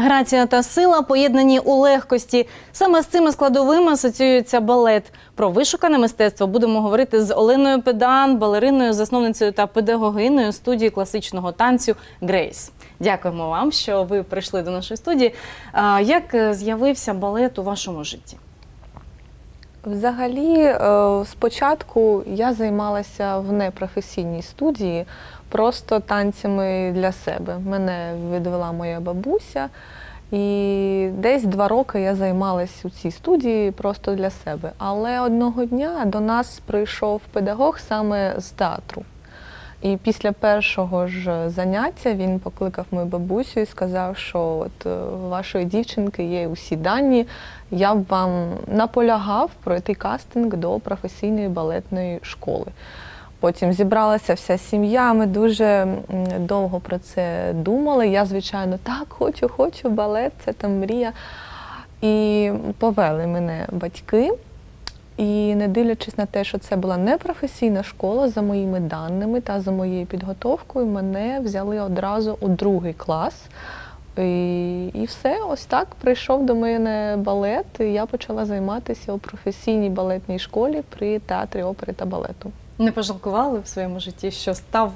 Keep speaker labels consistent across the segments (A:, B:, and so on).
A: Грація та сила поєднані у легкості. Саме з цими складовими асоціюється балет. Про вишукане мистецтво будемо говорити з Оленою Педан, балериною, засновницею та педагогиною студії класичного танцю Грейс. Дякуємо вам, що ви прийшли до нашої студії. Як е, з'явився балет у вашому житті?
B: Взагалі, е, спочатку я займалася в непрофесійній студії, просто танцями для себе. Мене відвела моя бабуся, і десь два роки я займалася у цій студії просто для себе. Але одного дня до нас прийшов педагог саме з театру. І після першого ж заняття він покликав мою бабусю і сказав, що от е, у вашої дівчинки є усі дані. Я б вам наполягав пройти кастинг до професійної балетної школи. Потім зібралася вся сім'я. Ми дуже довго про це думали. Я, звичайно, так, хочу, хочу, балет, це там мрія. І повели мене батьки. І не дивлячись на те, що це була непрофесійна школа, за моїми даними та за моєю підготовкою, мене взяли одразу у другий клас. І, і все, ось так прийшов до мене балет. і Я почала займатися у професійній балетній школі при театрі опери та балету.
A: Не пожалкували в своєму житті, що став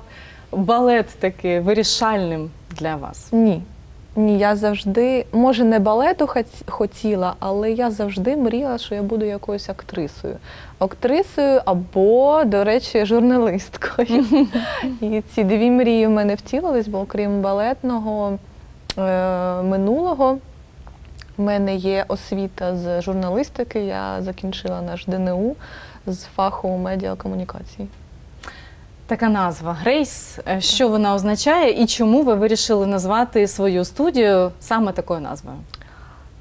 A: балет таки вирішальним для вас?
B: Ні. Ні, я завжди, може, не балету хотіла, але я завжди мріяла, що я буду якоюсь актрисою. Актрисою або, до речі, журналисткою. І ці дві мрії в мене втілились, бо окрім балетного е, минулого, в мене є освіта з журналістики. Я закінчила наш ДНУ з фаху медіакомунікації.
A: Така назва Грейс. Е, Що вона означає і чому ви вирішили назвати свою студію саме такою назвою?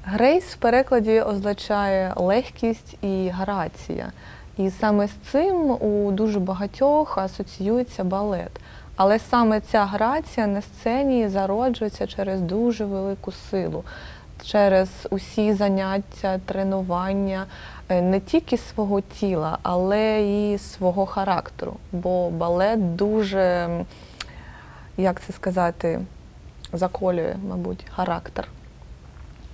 B: Грейс в перекладі означає легкість і грація. І саме з цим у дуже багатьох асоціюється балет. Але саме ця грація на сцені зароджується через дуже велику силу, через усі заняття, тренування е, не тільки свого тіла, але і свого характеру. Бо балет дуже, як це сказати, заколює, мабуть, характер.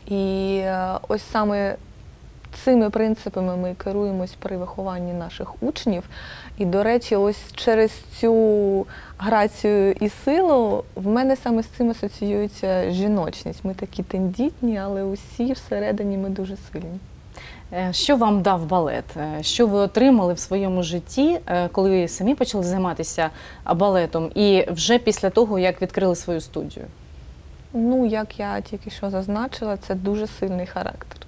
B: І е, ось саме цими принципами ми керуємось при вихованні наших учнів. І, до речі, ось через цю грацію і силу в мене саме з цим асоціюється жіночність. Ми такі тендітні, але усі всередині ми дуже сильні.
A: Е, Що вам дав балет? Е, Що ви отримали в своєму житті, е, коли ви самі почали займатися балетом, і вже після того, як відкрили свою студію?
B: Ну, як я тільки що зазначила, це дуже сильний характер.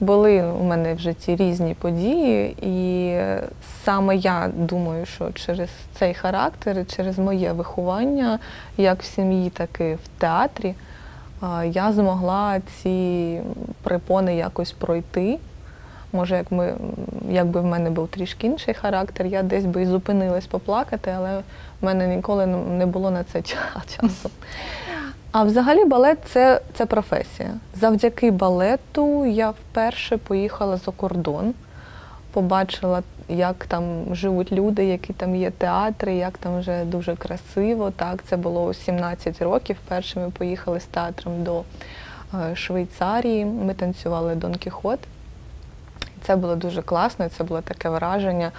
B: Були у мене в житті різні події, і саме я думаю, що через цей характер, через моє виховання, як в сім'ї, так і в театрі, я змогла ці препони якось пройти. Може, як ми, якби в мене був трішки інший характер, я десь би і зупинилась поплакати, але в мене ніколи не було на це часу. А взагалі балет це, це професія. Завдяки балету я вперше поїхала за кордон, побачила, як там живуть люди, які там є театри, як там вже дуже красиво. Так, це було 17 років. Вперше ми поїхали з театром до е, Швейцарії. Ми танцювали Дон Кіхот. Це було дуже класно, це було таке враження.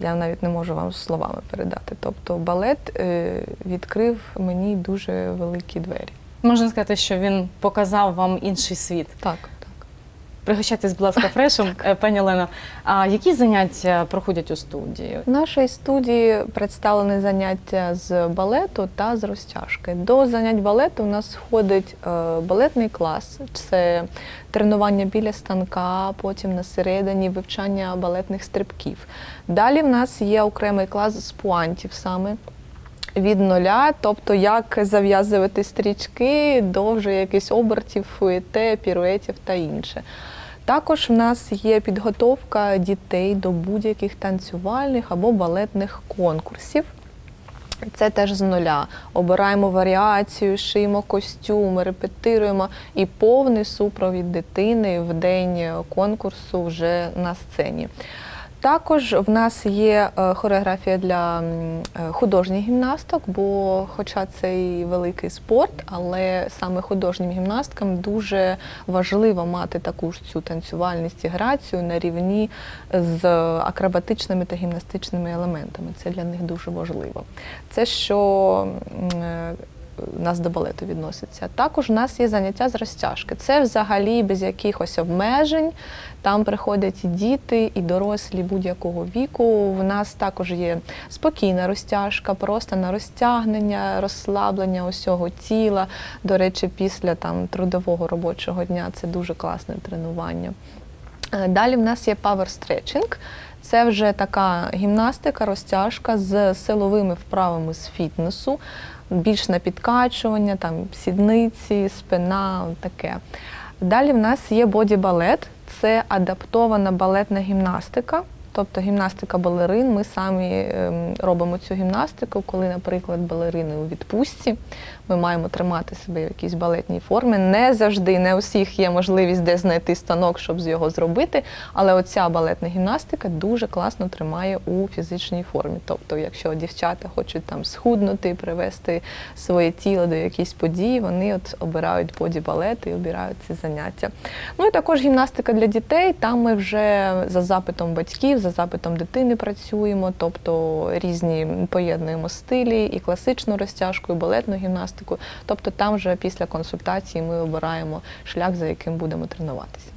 B: Я навіть не можу вам словами передати. Тобто балет е, відкрив мені дуже великі двері.
A: Можна сказати, що він показав вам інший світ.
B: Так.
A: Пригощайтесь, будь ласка, фрешем, Е, пані Олено. А які заняття проходять у студії?
B: В нашій студії представлені заняття з балету та з розтяжки. До занять балету у нас входить е, балетний клас, це тренування біля станка, потім на середині вивчання балетних стрибків. Далі в нас є окремий клас з пуантів саме. Від нуля, тобто як зав'язувати стрічки до вже якихось обертів, фуєте, піруетів та інше. Також в нас є підготовка дітей до будь-яких танцювальних або балетних конкурсів. Це теж з нуля. Обираємо варіацію, шиємо костюми, репетируємо і повний супровід дитини в день конкурсу вже на сцені. Також в нас є е, хореографія для е, художніх гімнасток, бо, хоча це і великий спорт, але саме художнім гімнасткам дуже важливо мати таку ж цю танцювальність і грацію на рівні з акробатичними та гімнастичними елементами. Це для них дуже важливо. Це що е, у нас до балету відноситься. Також у нас є заняття з розтяжки. Це взагалі без якихось обмежень. Там приходять і діти, і дорослі будь-якого віку. В нас також є спокійна розтяжка, просто на розтягнення, розслаблення усього тіла. До речі, після там трудового робочого дня це дуже класне тренування. Е, Далі в нас є power stretching. Це вже така гімнастика, розтяжка з силовими вправами з фітнесу, більш на підкачування, там сідниці, спина, таке. Далі в нас є боді-балет, це адаптована балетна гімнастика. Тобто гімнастика балерин. Ми самі ем, робимо цю гімнастику, коли, наприклад, балерини у відпустці. Ми маємо тримати себе в якійсь балетній формі. Не завжди, не у всіх є можливість де знайти станок, щоб з його зробити. Але оця балетна гімнастика дуже класно тримає у фізичній формі. Тобто, якщо дівчата хочуть там схуднути, привести своє тіло до якоїсь події, вони от обирають боді-балет і обирають ці заняття. Ну і також гімнастика для дітей. Там ми вже за запитом батьків, за запитом дитини працюємо, тобто різні поєднуємо стилі, і класичну розтяжку, і балетну гімнастику. Тобто там вже після консультації ми обираємо шлях, за яким будемо тренуватися.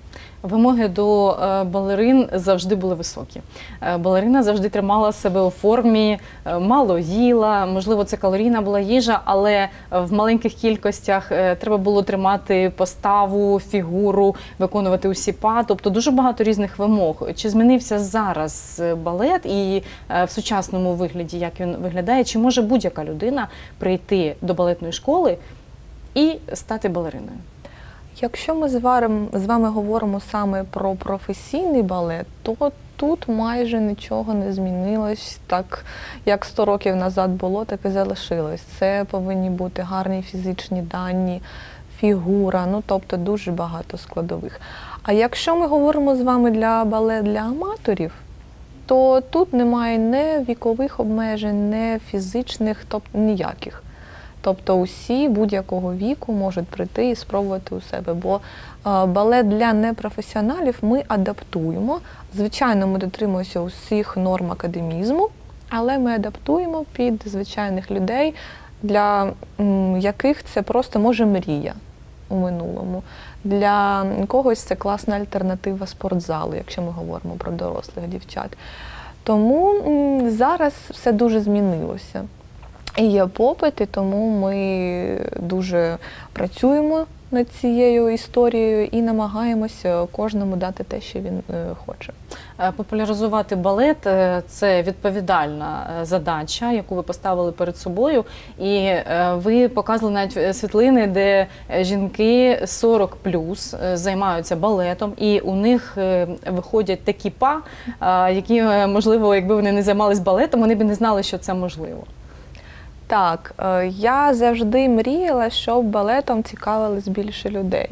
A: Вимоги до е, балерин завжди були високі. Е, Балерина завжди тримала себе у формі, е, мало їла, можливо, це калорійна була їжа, але в маленьких кількостях треба було тримати поставу, фігуру, виконувати усі па, тобто дуже багато різних вимог. Чи змінився зараз балет і в сучасному вигляді, як він виглядає? Чи може будь-яка людина прийти до балетної школи і стати балериною?
B: Якщо ми з вами, з вами говоримо саме про професійний балет, то тут майже нічого не змінилось. Так як 100 років назад було, так і залишилось. Це повинні бути гарні фізичні дані, фігура, ну тобто дуже багато складових. А якщо ми говоримо з вами для балет для аматорів, то тут немає не вікових обмежень, не фізичних, тобто ніяких. Тобто усі будь-якого віку можуть прийти і спробувати у себе. Бо е, балет для непрофесіоналів ми адаптуємо. Звичайно, ми дотримуємося усіх норм академізму, але ми адаптуємо під звичайних людей, для яких це просто може мрія у минулому. Для когось це класна альтернатива спортзалу, якщо ми говоримо про дорослих дівчат. Тому зараз все дуже змінилося. Є попит, і тому ми дуже працюємо над цією історією і намагаємося кожному дати те, що він е, хоче.
A: Е, Популяризувати балет е, це відповідальна задача, яку ви поставили перед собою. І ви показували навіть світлини, де жінки 40 плюс займаються балетом, і у них виходять такі па, які, можливо, якби вони не займались балетом, вони б не знали, що це можливо.
B: Так, е, я завжди мріяла, щоб балетом цікавились більше людей.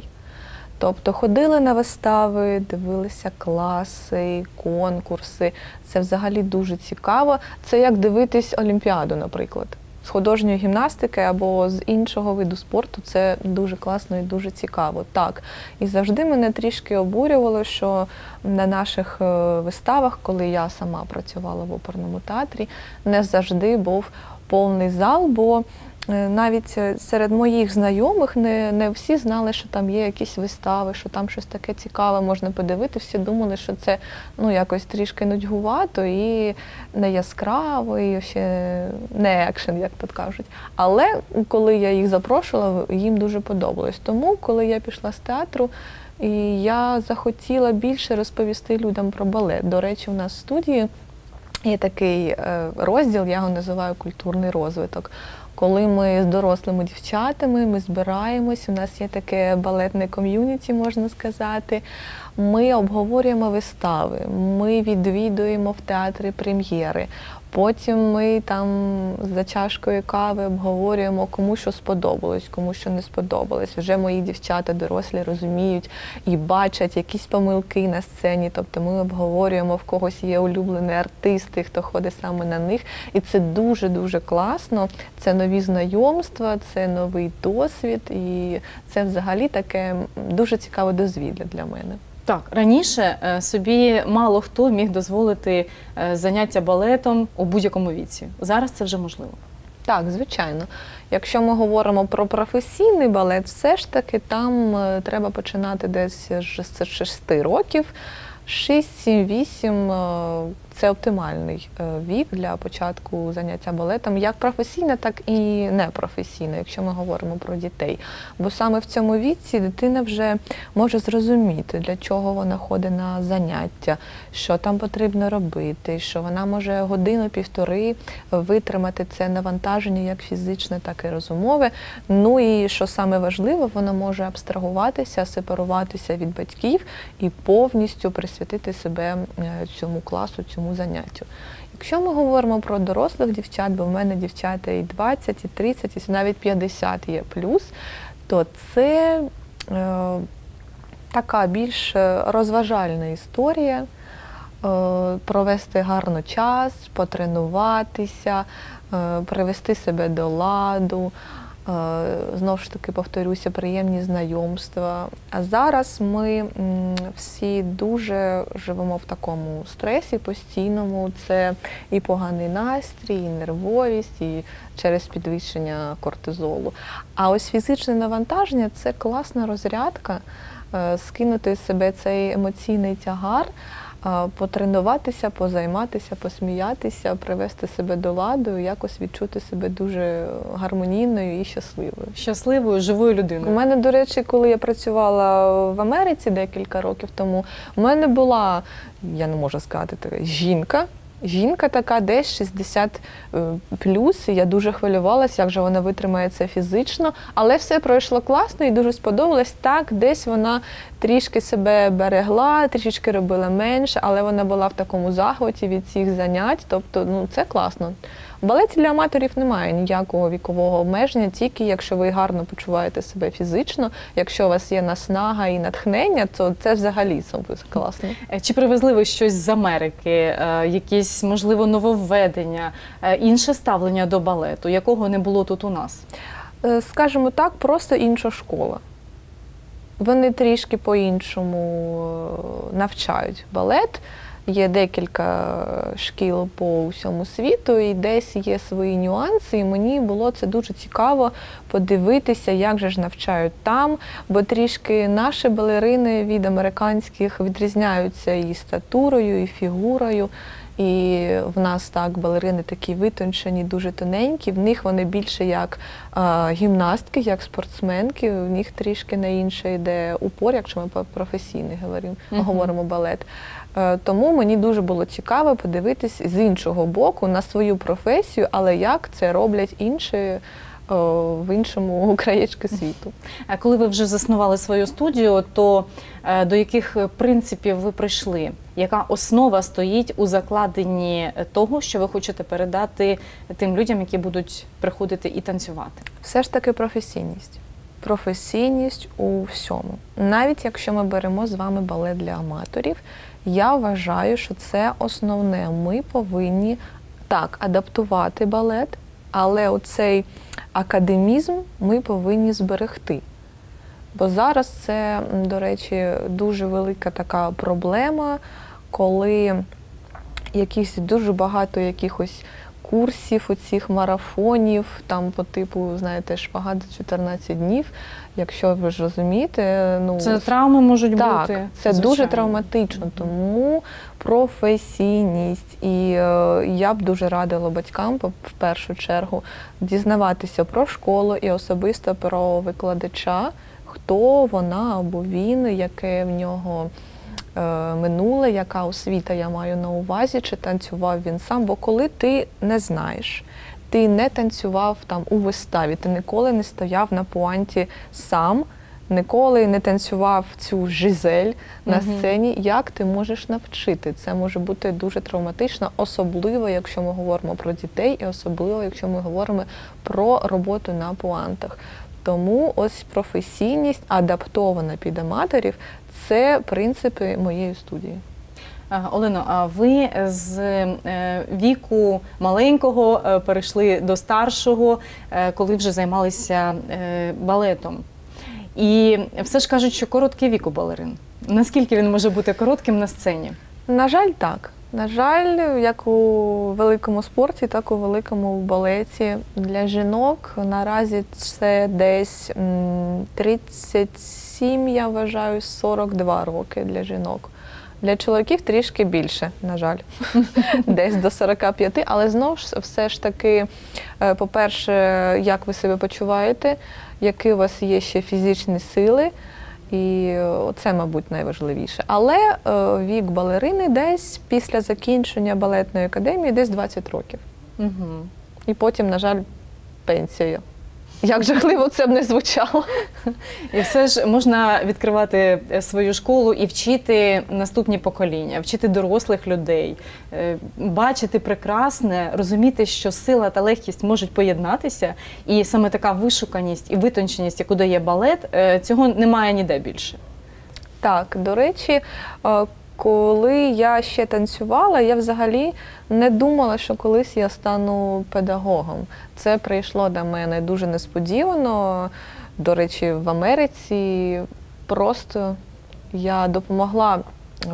B: Тобто ходили на вистави, дивилися класи, конкурси. Це взагалі дуже цікаво. Це як дивитись Олімпіаду, наприклад. З художньої гімнастики або з іншого виду спорту це дуже класно і дуже цікаво. Так. І завжди мене трішки обурювало, що на наших е, виставах, коли я сама працювала в оперному театрі, не завжди був повний зал, бо е, навіть е, серед моїх знайомих не, не всі знали, що там є якісь вистави, що там щось таке цікаве можна подивити. Всі думали, що це ну, якось трішки нудьгувато і не яскраво, і ще не екшен, як тут кажуть. Але коли я їх запрошувала, їм дуже подобалось. Тому, коли я пішла з театру, і я захотіла більше розповісти людям про балет. До речі, у нас в студії є такий е, розділ, я його називаю культурний розвиток. Коли ми з дорослими дівчатами ми збираємось, у нас є таке балетне ком'юніті, можна сказати. Ми обговорюємо вистави, ми відвідуємо в театрі прем'єри. Потім ми там за чашкою кави обговорюємо, кому що сподобалось, кому що не сподобалось. Вже мої дівчата дорослі розуміють і бачать якісь помилки на сцені. Тобто ми обговорюємо, в когось є улюблені артисти, хто ходить саме на них. І це дуже-дуже класно. Це нові знайомства, це новий досвід, і це взагалі таке дуже цікаве дозвілля для мене.
A: Так, раніше е, собі мало хто міг дозволити е, заняття балетом у будь-якому віці. Зараз це вже можливо.
B: Так, звичайно. Якщо ми говоримо про професійний балет, все ж таки там е, треба починати десь з 6 років. 6, 7, 8 е, це оптимальний е, вік для початку заняття балетом, як професійно, так і непрофесійно, якщо ми говоримо про дітей. Бо саме в цьому віці дитина вже може зрозуміти, для чого вона ходить на заняття, що там потрібно робити, що вона може годину-півтори витримати це навантаження як фізичне, так і розумове. Ну і що саме важливо, вона може абстрагуватися, сепаруватися від батьків і повністю присвятити себе е, цьому класу, цьому заняттю. Якщо ми говоримо про дорослих дівчат, бо в мене дівчата і 20, і 30, і навіть 50 є плюс, то це е, така більш розважальна історія. Е, провести гарно час, потренуватися, е, привести себе до ладу. Е, знову ж таки, повторюся, приємні знайомства. А зараз ми всі дуже живемо в такому стресі постійному. Це і поганий настрій, і нервовість, і через підвищення кортизолу. А ось фізичне навантаження це класна розрядка, е, скинути з себе цей емоційний тягар потренуватися, позайматися, посміятися, привести себе до ладу, якось відчути себе дуже гармонійною і щасливою.
A: Щасливою, живою людиною.
B: У мене, до речі, коли я працювала в Америці декілька років тому, у мене була, я не можу сказати, жінка. Жінка така десь 60 е, плюс. і Я дуже хвилювалася, як же вона витримає це фізично, але все пройшло класно і дуже сподобалось. Так, десь вона трішки себе берегла, трішечки робила менше, але вона була в такому захваті від цих занять. Тобто, ну це класно. Балеті для аматорів немає ніякого вікового обмеження, тільки якщо ви гарно почуваєте себе фізично, якщо у вас є наснага і натхнення, то це взагалі класно.
A: Е, чи привезли ви щось з Америки, е, якісь можливо нововведення, е, інше ставлення до балету, якого не було тут у нас?
B: Скажімо так, просто інша школа. Вони трішки по-іншому навчають балет. Є декілька шкіл по всьому світу, і десь є свої нюанси. І мені було це дуже цікаво подивитися, як же ж навчають там, бо трішки наші балерини від американських відрізняються і статурою, і фігурою. І в нас так балерини такі витончені, дуже тоненькі. В них вони більше як а, гімнастки, як спортсменки. В них трішки на інше йде упор, якщо ми професійний говоримо, uh -huh. говоримо балет. Е, тому мені дуже було цікаво подивитись з іншого боку на свою професію, але як це роблять інші. Е, в іншому краєчки світу.
A: А коли ви вже заснували свою студію, то е, до яких принципів ви прийшли? Яка основа стоїть у закладенні того, що ви хочете передати тим людям, які будуть приходити і танцювати?
B: Все ж таки професійність. Професійність у всьому. Навіть якщо ми беремо з вами балет для аматорів, я вважаю, що це основне. Ми повинні так адаптувати балет, але оцей академізм ми повинні зберегти. Бо зараз це, до речі, дуже велика така проблема, коли якісь дуже багато якихось курсів, оцих марафонів, там по типу, знаєте, шпагат за 14 днів. Якщо ви ж розумієте, ну
A: це травми можуть
B: так,
A: бути.
B: Це звичайно. дуже травматично, тому професійність. І е, я б дуже радила батькам в першу чергу дізнаватися про школу і особисто про викладача, хто вона або він, яке в нього. Е, минуле, яка освіта я маю на увазі, чи танцював він сам. Бо коли ти не знаєш, ти не танцював там у виставі, ти ніколи не стояв на пуанті сам. ніколи не танцював цю жизель на сцені, як ти можеш навчити? Це може бути дуже травматично, особливо якщо ми говоримо про дітей, і особливо, якщо ми говоримо про роботу на пуантах. Тому ось професійність адаптована під аматорів це принципи моєї студії.
A: Олено, а ви з е, віку маленького е, перейшли до старшого, е, коли вже займалися е, балетом. І все ж кажуть, що короткий вік у балерин. Наскільки він може бути коротким на сцені?
B: На жаль, так. На жаль, як у великому спорті, так у великому балеті. Для жінок наразі це десь м, 37, я вважаю, 42 роки для жінок. Для чоловіків трішки більше, на жаль, десь до 45, але знову ж все ж таки, е, по-перше, як ви себе почуваєте, які у вас є ще фізичні сили, і це, мабуть, найважливіше. Але е, вік балерини десь після закінчення балетної академії, десь 20 років.
A: Угу.
B: І потім, на жаль, пенсія. Як жахливо це б не звучало.
A: І все ж можна відкривати е, свою школу і вчити наступні покоління, вчити дорослих людей, е, бачити прекрасне, розуміти, що сила та легкість можуть поєднатися, і саме така вишуканість і витонченість, яку дає балет, е, цього немає ніде більше.
B: Так, до речі, коли я ще танцювала, я взагалі не думала, що колись я стану педагогом. Це прийшло до мене дуже несподівано. До речі, в Америці просто я допомогла е,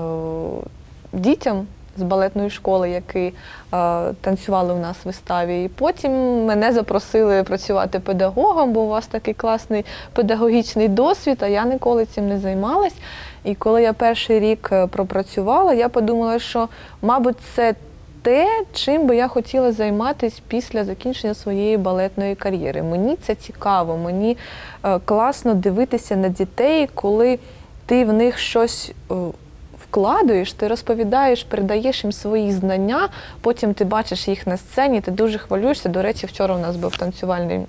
B: дітям з балетної школи, які е, танцювали у нас в виставі. І потім мене запросили працювати педагогом, бо у вас такий класний педагогічний досвід, а я ніколи цим не займалась. І коли я перший рік е, пропрацювала, я подумала, що, мабуть, це те, чим би я хотіла займатися після закінчення своєї балетної кар'єри. Мені це цікаво, мені е, класно дивитися на дітей, коли ти в них щось. Е, Вкладуєш, ти розповідаєш, передаєш їм свої знання, потім ти бачиш їх на сцені, ти дуже хвилюєшся. До речі, вчора у нас був танцювальний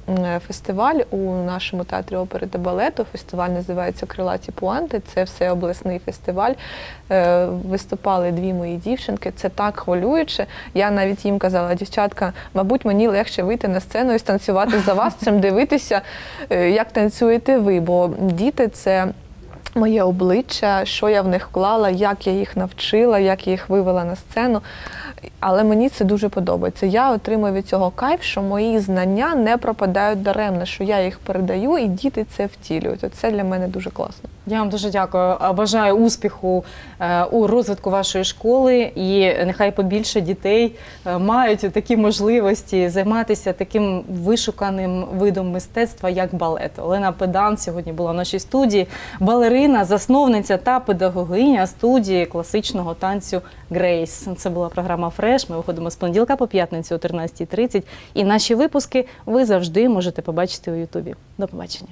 B: фестиваль у нашому театрі опери та балету. Фестиваль називається Крилаті Пуанти. Це все обласний фестиваль. Е, Виступали дві мої дівчинки. Це так хвилююче. Я навіть їм казала, дівчатка, мабуть, мені легше вийти на сцену і станцювати за вас, чим дивитися, е, як танцюєте ви. Бо діти це. Моє обличчя, що я в них вклала, як я їх навчила, як я їх вивела на сцену. Але мені це дуже подобається. Я отримую від цього кайф, що мої знання не пропадають даремно, що я їх передаю, і діти це втілюють. Це для мене дуже класно.
A: Я вам дуже дякую. Бажаю успіху е, у розвитку вашої школи, і нехай побільше дітей е, мають такі можливості займатися таким вишуканим видом мистецтва, як балет. Олена Педан сьогодні була в нашій студії. Балерина, засновниця та педагогиня студії класичного танцю Грейс. Це була програма Фреш. Ми виходимо з понеділка по п'ятницю о 13.30. І наші випуски ви завжди можете побачити у Ютубі. До побачення.